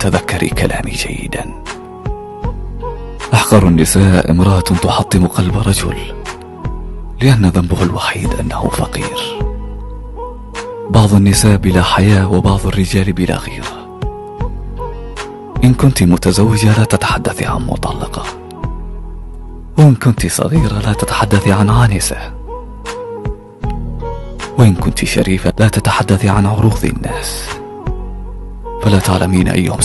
وتذكري كلامي جيدا. أحقر النساء امرأة تحطم قلب رجل لأن ذنبه الوحيد أنه فقير. بعض النساء بلا حياة وبعض الرجال بلا غيرة. إن كنت متزوجة لا تتحدثي عن مطلقة. وإن كنت صغيرة لا تتحدثي عن عانسة. وإن كنت شريفة لا تتحدثي عن عروض الناس. فلا تعلمين أيهم